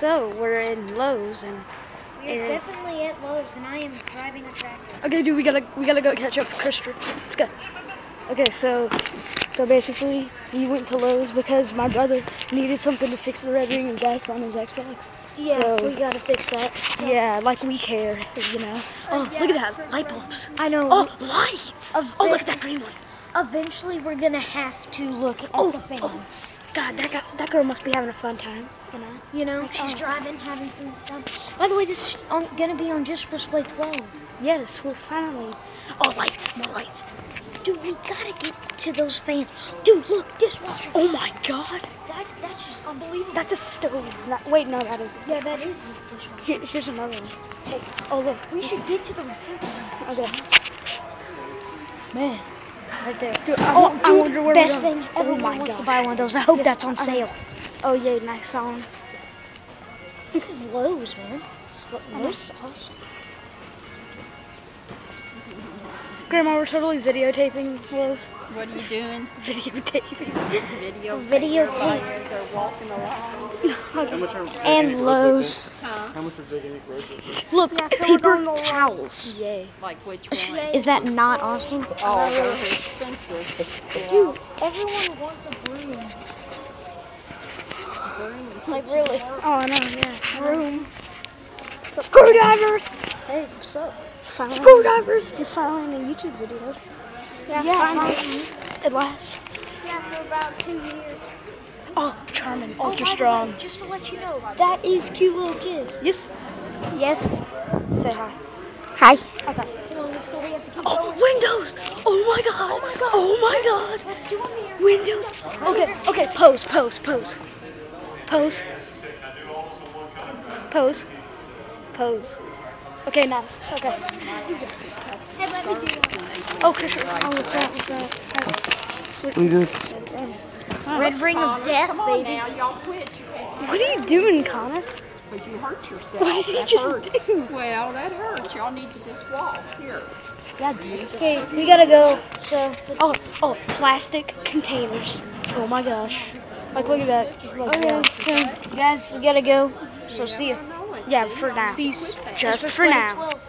so. We're in Lowe's and We're definitely at Lowe's, and I am driving a tractor. okay, dude, we gotta we gotta go catch up with Christopher. Let's go. Okay, so so basically we went to Lowe's because my brother needed something to fix the red ring of death on his Xbox. Yeah, So- we gotta fix that. So- Yeah, like we care, you know. Oh, look at that light bulbs. I know. Oh, lights. Oh, look at that green one. Eventually, we're gonna have to look at Oh, the fans. Oh. God, that guy, that girl must be having a fun time, you know. You know, she's oh. driving, having some fun. By the way, this is on, gonna be on Just Press Play 12. Yes, we're finally. Oh, lights, more lights. Dude, we gotta get to those fans. Dude, look, dishwasher. Oh my God, That, that's just unbelievable. that's a stove. Not, wait, no, that isn't. yeah, that is a dishwasher. Here, here's another one. Hey, oh look, We should get to the refrigerator. okay, Man. Right there. Dude, I, Oh, dude, wonder best thing. Oh Everyone oh wants to buy one of those. I hope Yes, that's on sale. Oh yeah, nice song. This is Lowe's, man. Lowe's is awesome. Grandma, we're totally videotaping Lowe's. What are you doing? Videotaping. Video. Videotape. As they're walking along. How much are And Lowe's. How much are gigantic roaches? Look, paper towels. Yay. Like which one? Is that not awesome? Oh, they're expensive. Yeah. Dude, everyone wants a broom. Like really? Oh, I know, yeah. Room. Screwdrivers. Hey, what's up? Filing. Screwdrivers. You're filing a YouTube video. Yeah, finally. At last. Yeah, for about two years. Oh, charming, Oh, ultra strong. way, just to let you know, that is cute little kid. Yes. Yes. Say hi. Hi. Okay. You know, so we have to keep Oh, windows! Oh my god! Oh my god! Oh my god! Let's do them here. Windows! Okay, okay, pose, pose, pose. Pose. Pose. Pose. Okay, nice. Okay. Hey, let me do one. Oh, Christian. Oh, what's that? What's that? We good. Red ring of death, Come on baby. now, y'all quit. You can't. What are you doing, Connor? Because you hurt yourself. What did you that just hurts. do? Well, that hurts. Y'all need to just walk. Here. Yeah, dude. Okay, we gotta go. So, Oh, oh, plastic containers. Oh my gosh. Like, look at that. Look at okay, that. so guys, we gotta go. So see ya. Yeah, for now. Just for now. 12.